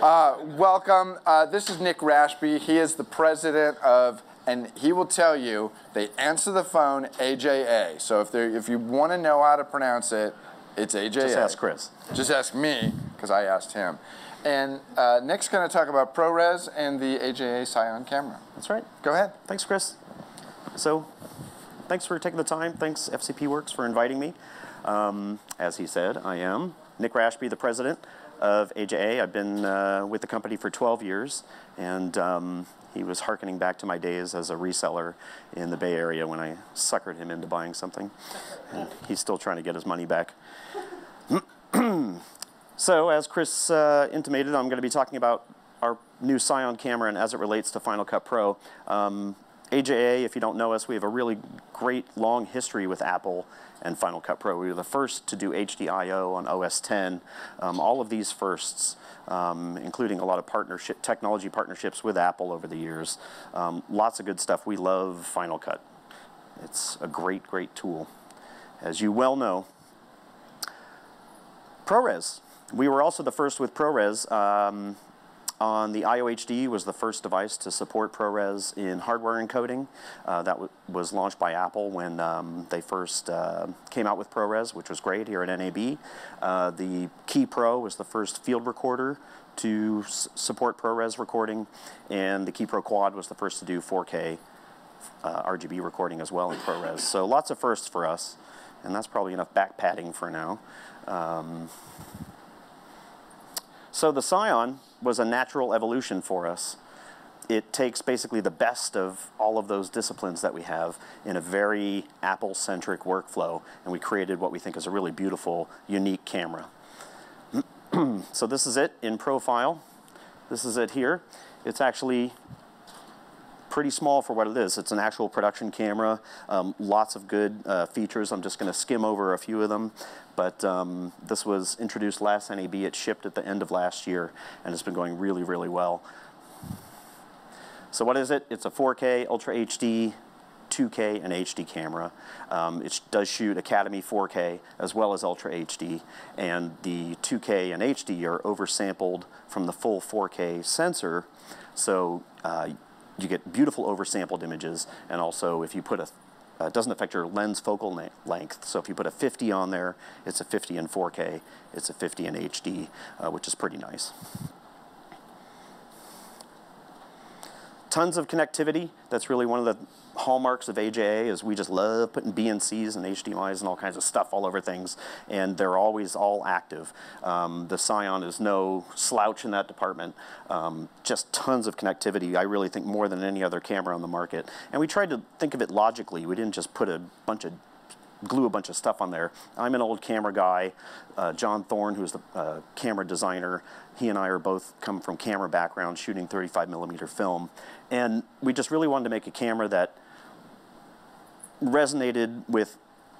Uh, welcome. Uh, this is Nick Rashby. He is the president of, and he will tell you they answer the phone AJA. So if if you want to know how to pronounce it, it's AJA. Just ask Chris. Just ask me because I asked him. And uh, Nick's going to talk about ProRes and the AJA CION camera. That's right. Go ahead. Thanks, Chris. So, thanks for taking the time. Thanks, FCP Works, for inviting me. Um, as he said, I am Nick Rashby, the president of AJA. I've been uh, with the company for 12 years, and um, he was harkening back to my days as a reseller in the Bay Area when I suckered him into buying something. And he's still trying to get his money back. so, as Chris uh, intimated, I'm going to be talking about our new CION camera and as it relates to Final Cut Pro. Um, AJA, if you don't know us, we have a really great long history with Apple and Final Cut Pro. We were the first to do HDIO on OS 10. Um, all of these firsts, um, including a lot of partnership, technology partnerships with Apple over the years. Um, lots of good stuff. We love Final Cut. It's a great, great tool. As you well know, ProRes. We were also the first with ProRes. On the IOHD was the first device to support ProRes in hardware encoding. Uh, that was launched by Apple when um, they first uh, came out with ProRes, which was great here at NAB. Uh, the Ki Pro was the first field recorder to support ProRes recording, and the Ki Pro Quad was the first to do 4K uh, RGB recording as well in ProRes. So lots of firsts for us, and that's probably enough back padding for now. Um, so the CION was a natural evolution for us. It takes basically the best of all of those disciplines that we have in a very Apple-centric workflow, and we created what we think is a really beautiful, unique camera. so this is it in profile. This is it here. It's actually pretty small for what it is. It's an actual production camera, um, lots of good uh, features. I'm just going to skim over a few of them. But um, this was introduced last NAB. It shipped at the end of last year, and it's been going really, really well. So what is it? It's a 4K Ultra HD 2K and HD camera. Um, it does shoot Academy 4K as well as Ultra HD, and the 2K and HD are oversampled from the full 4K sensor, so uh, you get beautiful oversampled images, and also if you put a uh, it doesn't affect your lens focal length. So if you put a 50 on there, it's a 50 in 4K, it's a 50 in HD, uh, which is pretty nice. Tons of connectivity. That's really one of the hallmarks of AJA is we just love putting BNCs and HDMIs and all kinds of stuff all over things, and they're always all active. Um, the CION is no slouch in that department. Um, just tons of connectivity. I really think more than any other camera on the market. And we tried to think of it logically. We didn't just put a bunch of glue a bunch of stuff on there. I'm an old camera guy. Uh, John Thorne, who's the uh, camera designer, he and I are both come from camera background, shooting 35 millimeter film. And we just really wanted to make a camera that resonated with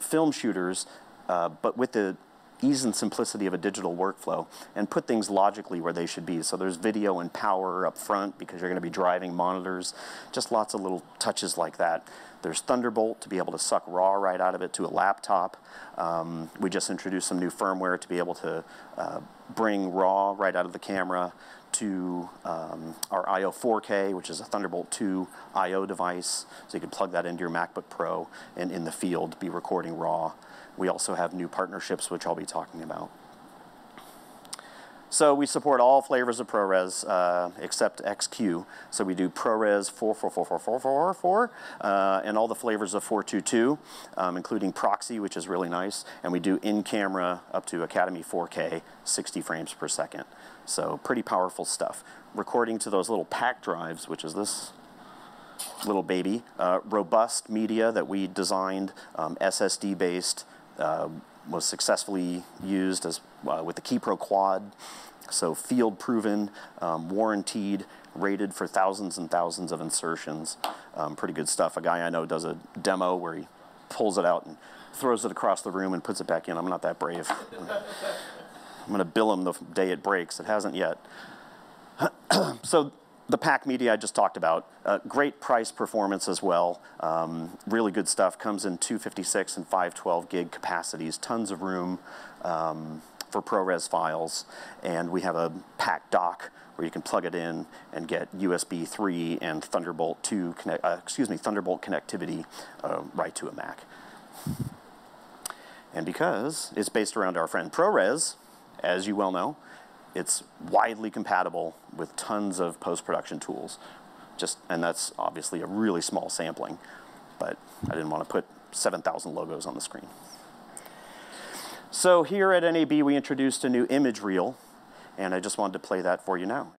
film shooters, uh, but with the ease and simplicity of a digital workflow and put things logically where they should be. So there's video and power up front because you're going to be driving monitors, just lots of little touches like that. There's Thunderbolt to be able to suck RAW right out of it to a laptop. Um, we just introduced some new firmware to be able to uh, bring RAW right out of the camera to um, our IO 4K, which is a Thunderbolt 2 IO device. So you can plug that into your MacBook Pro and in the field be recording RAW. We also have new partnerships, which I'll be talking about. So we support all flavors of ProRes uh, except XQ. So we do ProRes 4444444 uh, and all the flavors of 422, um, including Proxy, which is really nice. And we do in-camera up to Academy 4K, 60 frames per second. So pretty powerful stuff. Recording to those little Pak drives, which is this little baby. Uh, robust media that we designed, um, SSD based, uh, was successfully used as uh, with the Ki Pro Quad. So field proven, um, warranted, rated for thousands and thousands of insertions. Um, pretty good stuff. A guy I know does a demo where he pulls it out and throws it across the room and puts it back in. I'm not that brave. I'm going to bill him the day it breaks. It hasn't yet. so the Pak media I just talked about, uh, great price performance as well. Um, really good stuff. Comes in 256 and 512 gig capacities, tons of room. Um, for ProRes files, and we have a Pak dock where you can plug it in and get USB 3 and Thunderbolt 2, connect, uh, excuse me, Thunderbolt connectivity uh, right to a Mac. And because it's based around our friend ProRes, as you well know, it's widely compatible with tons of post-production tools. Just, and that's obviously a really small sampling, but I didn't want to put 7,000 logos on the screen. So here at NAB, we introduced a new image reel, and I just wanted to play that for you now.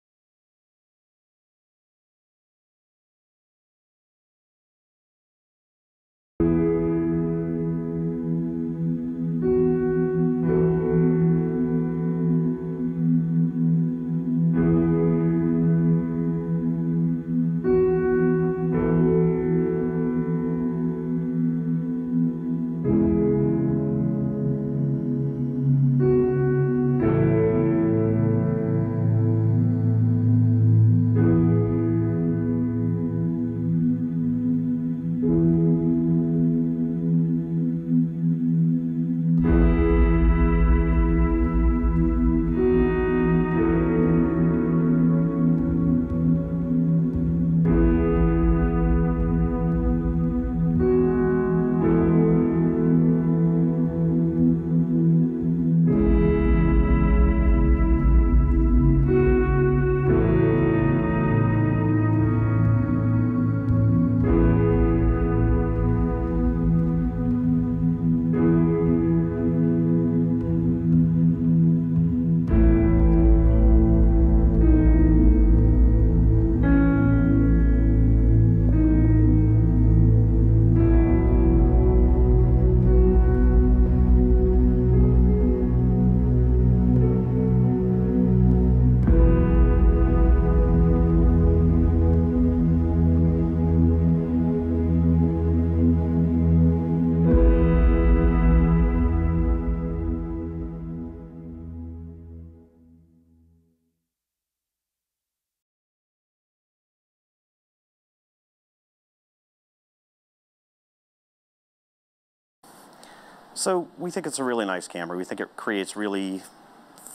So we think it's a really nice camera. We think it creates really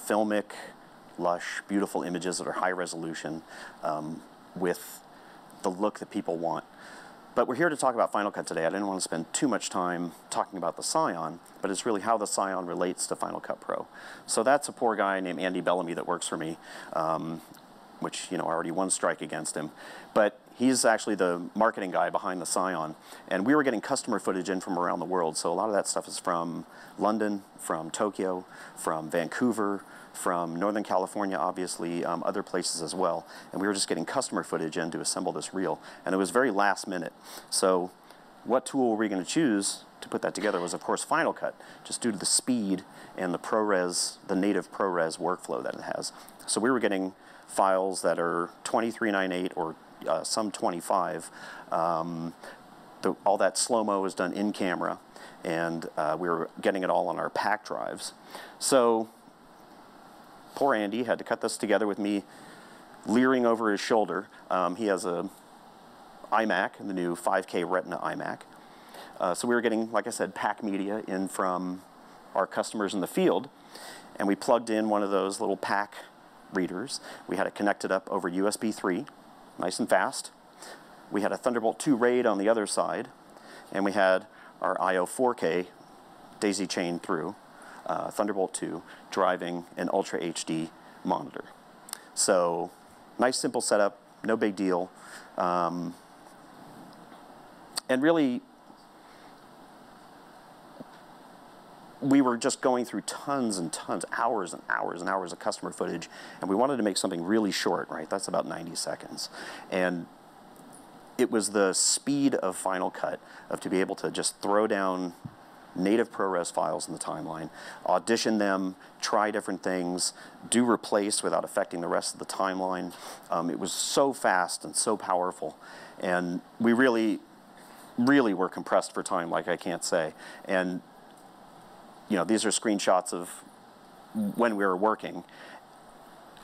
filmic, lush, beautiful images that are high resolution um, with the look that people want. But we're here to talk about Final Cut today. I didn't want to spend too much time talking about the CION, but it's really how the CION relates to Final Cut Pro. So that's a poor guy named Andy Bellamy that works for me, um, which, you know, already one strike against him. But He's actually the marketing guy behind the CION. And we were getting customer footage in from around the world. So a lot of that stuff is from London, from Tokyo, from Vancouver, from Northern California, obviously, um, other places as well. And we were just getting customer footage in to assemble this reel. And it was very last minute. So what tool were we going to choose to put that together was, of course, Final Cut, just due to the speed and the ProRes, the native ProRes workflow that it has. So we were getting files that are 2398 or uh, some 25. Um, the, all that slow-mo was done in camera, and uh, we were getting it all on our Pak drives. So poor Andy had to cut this together with me leering over his shoulder. Um, he has a iMac, the new 5K Retina iMac. Uh, so we were getting, like I said, Pak media in from our customers in the field, and we plugged in one of those little Pak readers. We had it connected up over USB 3 nice and fast. We had a Thunderbolt 2 RAID on the other side, and we had our IO 4K daisy chain through uh, Thunderbolt 2 driving an Ultra HD monitor. So nice simple setup, no big deal. Um, and really we were just going through tons and tons, hours and hours and hours of customer footage, and we wanted to make something really short, right? That's about 90 seconds. And it was the speed of Final Cut, of to be able to just throw down native ProRes files in the timeline, audition them, try different things, do replace without affecting the rest of the timeline. Um, it was so fast and so powerful. And we really, really were compressed for time, like I can't say. And you know, these are screenshots of when we were working.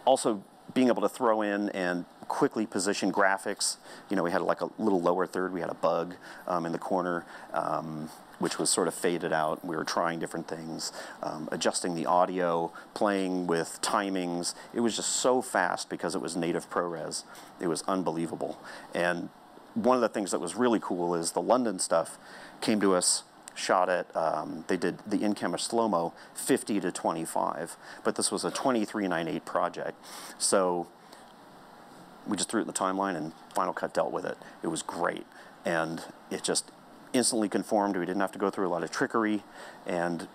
Also, being able to throw in and quickly position graphics. You know, we had like a little lower third. We had a bug um, in the corner, um, which was sort of faded out. We were trying different things, um, adjusting the audio, playing with timings. It was just so fast because it was native ProRes. It was unbelievable. And one of the things that was really cool is the London stuff came to us shot at, um, they did the in-camera slow-mo 50 to 25, but this was a 2398 project. So we just threw it in the timeline and Final Cut dealt with it. It was great. And it just instantly conformed. We didn't have to go through a lot of trickery and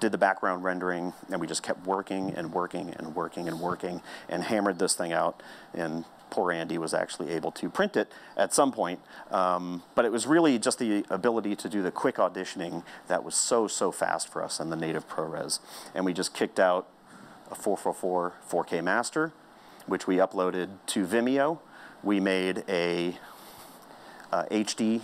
did the background rendering and we just kept working and working and working and working and hammered this thing out and poor Andy was actually able to print it at some point. Um, but it was really just the ability to do the quick auditioning that was so, so fast for us in the native ProRes. And we just kicked out a 444 4K master, which we uploaded to Vimeo. We made a, a HD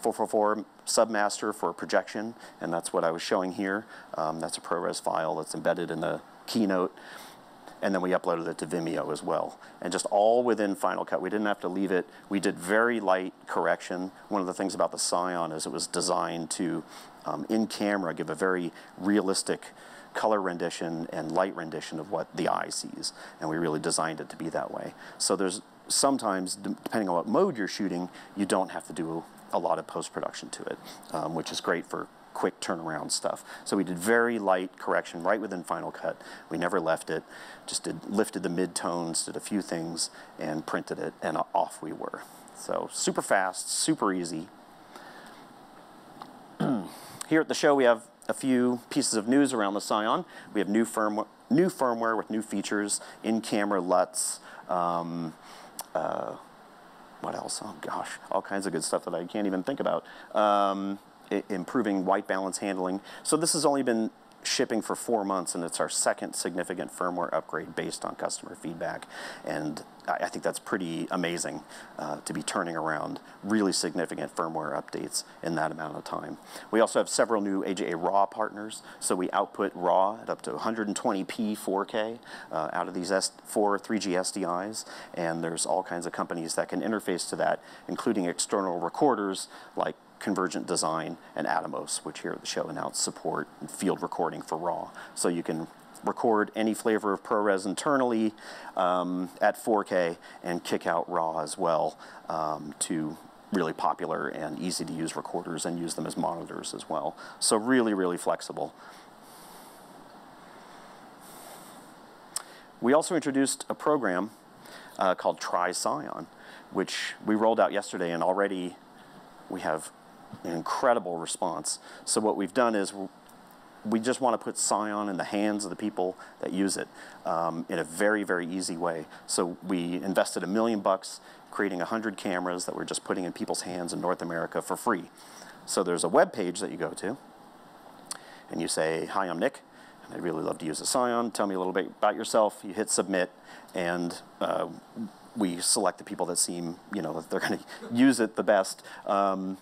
444 submaster for projection, and that's what I was showing here. Um, that's a ProRes file that's embedded in the keynote and then we uploaded it to Vimeo as well. And just all within Final Cut. We didn't have to leave it. We did very light correction. One of the things about the CION is it was designed to, um, in camera, give a very realistic color rendition and light rendition of what the eye sees. And we really designed it to be that way. So there's sometimes, depending on what mode you're shooting, you don't have to do a lot of post-production to it, um, which is great for quick turnaround stuff. So we did very light correction right within Final Cut. We never left it, just did, lifted the mid-tones, did a few things, and printed it, and off we were. So super fast, super easy. Here at the show, we have a few pieces of news around the CION. We have new firmware, new firmware with new features, in-camera LUTs, um, uh, what else? Oh gosh, all kinds of good stuff that I can't even think about. Um, improving white balance handling. So this has only been shipping for four months, and it's our second significant firmware upgrade based on customer feedback. And I think that's pretty amazing uh, to be turning around really significant firmware updates in that amount of time. We also have several new AJA RAW partners, so we output RAW at up to 120p 4K uh, out of these S four 3G SDIs, and there's all kinds of companies that can interface to that, including external recorders like Convergent Design and Atomos, which here at the show announced support and field recording for RAW. So you can record any flavor of ProRes internally um, at 4K and kick out RAW as well um, to really popular and easy to use recorders and use them as monitors as well. So really, really flexible. We also introduced a program uh, called Try CION, which we rolled out yesterday and already we have an incredible response. So what we've done is we just want to put CION in the hands of the people that use it um, in a very, very easy way. So we invested a million bucks creating 100 cameras that we're just putting in people's hands in North America for free. So there's a web page that you go to, and you say, hi, I'm Nick, and I'd really love to use a CION. Tell me a little bit about yourself. You hit submit, and uh, we select the people that seem, you know, that they're going to use it the best. Um,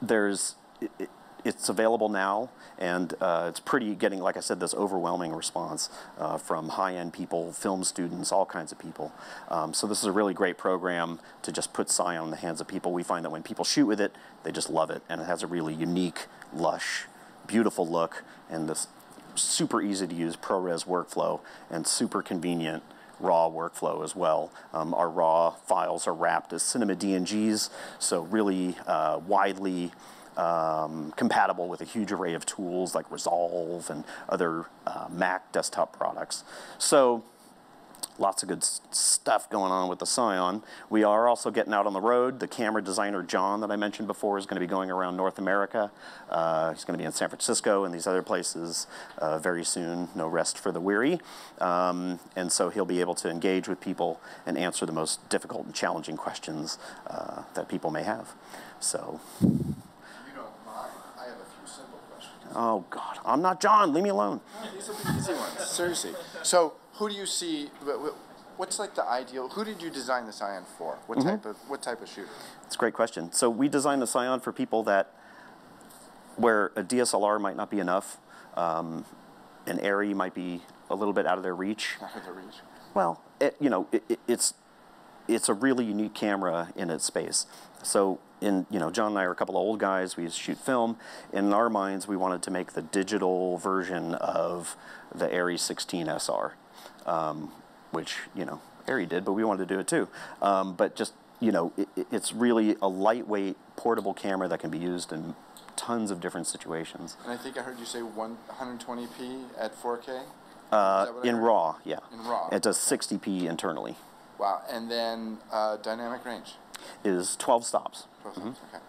there's it, it's available now, and uh, it's pretty getting, like I said, this overwhelming response uh, from high-end people, film students, all kinds of people. Um, so this is a really great program to just put CION in the hands of people. We find that when people shoot with it, they just love it, and it has a really unique, lush, beautiful look, and this super easy to use ProRes workflow, and super convenient raw workflow as well. Um, our raw files are wrapped as cinema DNGs, so really uh, widely um, compatible with a huge array of tools like Resolve and other uh, Mac desktop products. So lots of good stuff going on with the Scion. We are also getting out on the road. The camera designer John that I mentioned before is going to be going around North America. Uh, he's going to be in San Francisco and these other places uh, very soon. No rest for the weary. Um, and so he'll be able to engage with people and answer the most difficult and challenging questions uh, that people may have. So. Oh God, I'm not John. Leave me alone. These will be easy ones. Seriously. So who do you see? What's like the ideal? Who did you design the CION for? What mm-hmm. type of what type of shooter? It's a great question. So we designed the CION for people that where a DSLR might not be enough, um, an ARRI might be a little bit out of their reach. Out of their reach. Well, it, you know, it, it, it's it's a really unique camera in its space. So in you know, John and I are a couple of old guys. We used to shoot film. In our minds, we wanted to make the digital version of the Arri 16 SR, um, which you know Arri did, but we wanted to do it too. Um, but just you know, it, it's really a lightweight, portable camera that can be used in tons of different situations. And I think I heard you say 120p at 4K. Uh, Is that what I in? RAW, yeah. In RAW, It does 60p internally. Wow. And then uh, dynamic range. Is 12 stops. 12 Mm-hmm. Okay.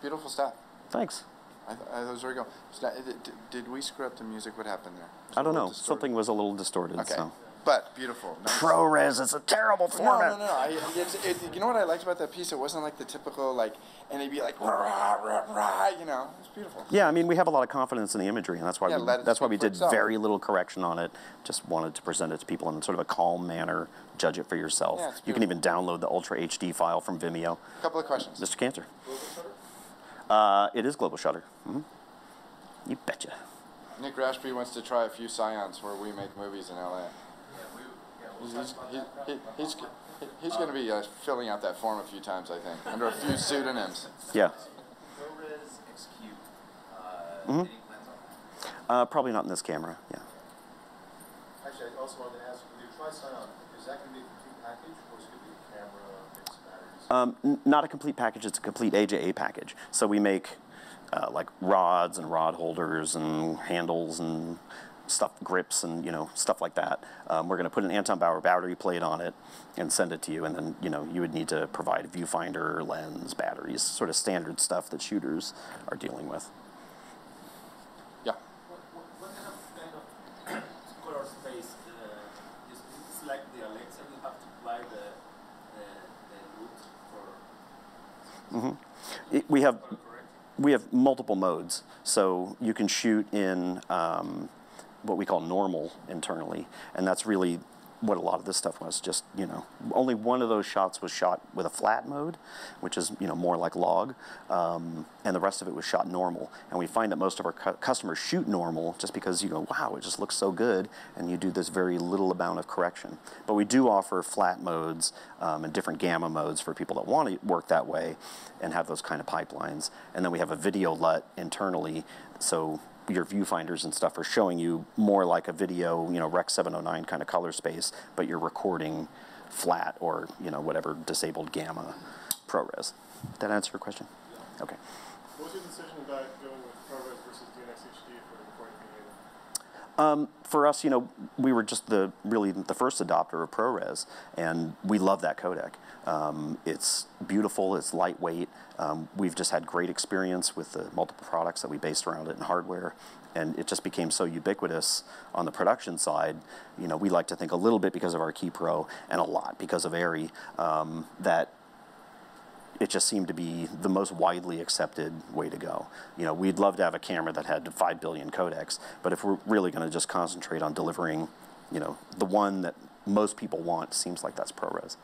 Beautiful stuff. Thanks. I, th- I was very now, did, did we screw up the music? What happened there? I don't know. distorted? Something was a little distorted. Okay. So. But beautiful. Nice. ProRes, it's a terrible format. no, no. I, it's, it, you know what I liked about that piece? It wasn't like the typical like, and it'd be like rah rah rah, rah you know. It's beautiful. Yeah, I mean, we have a lot of confidence in the imagery, and that's why Yeah, we, that's why we did itself. very little correction on it. Just wanted to present it to people in sort of a calm manner. Judge it for yourself. Yeah, you can even download the Ultra HD file from Vimeo. A couple of questions. Mr. Cantor. Uh, it is Global Shutter. hmm You betcha. Nick Rashby wants to try a few CIONs where we make movies in LA. He's, he's, he, he, he's, he's going to be uh, filling out that form a few times, I think, under a few pseudonyms. Yeah. ProRes XQ. Uh, any plans on that? Probably not in this camera. Yeah. Actually, I also wanted to ask, with your Tri-CION, is that going to be a complete package, or is it going to be a camera, fixed batteries? Um, n- not a complete package. It's a complete AJA package. So we make uh, like rods and rod holders and handles and stuff, grips and you know stuff like that. Um, we're going to put an Anton Bauer battery plate on it and send it to you, and then you know you would need to provide a viewfinder, lens, batteries, sort of standard stuff that shooters are dealing with. Yeah. What, what, what kind of, kind of color space? Uh, is, it's like the Alexa, you have to apply the, the, the look for It, we have we have multiple modes. So you can shoot in um, what we call normal internally, and that's really what a lot of this stuff was. Just you know, only one of those shots was shot with a flat mode, which is you know more like log, um, and the rest of it was shot normal. And we find that most of our cu- customers shoot normal just because you go, wow, it just looks so good, and you do this very little amount of correction. But we do offer flat modes um, and different gamma modes for people that want to work that way and have those kind of pipelines. And then we have a video LUT internally, so your viewfinders and stuff are showing you more like a video, you know, Rec 709 kind of color space, but you're recording flat or, you know, whatever disabled gamma ProRes. Did that answer your question? Okay. What was your decision about going with ProRes versus DNx HD for the recording medium? Um, for us, you know, we were just the really the first adopter of ProRes, and we love that codec. Um, it's beautiful. It's lightweight. Um, we've just had great experience with the multiple products that we based around it in hardware, and it just became so ubiquitous on the production side. You know, we like to think a little bit because of our Ki Pro and a lot because of Arri um, that it just seemed to be the most widely accepted way to go. You know, we'd love to have a camera that had 5 billion codecs, but if we're really going to just concentrate on delivering, you know, the one that most people want, seems like that's ProRes.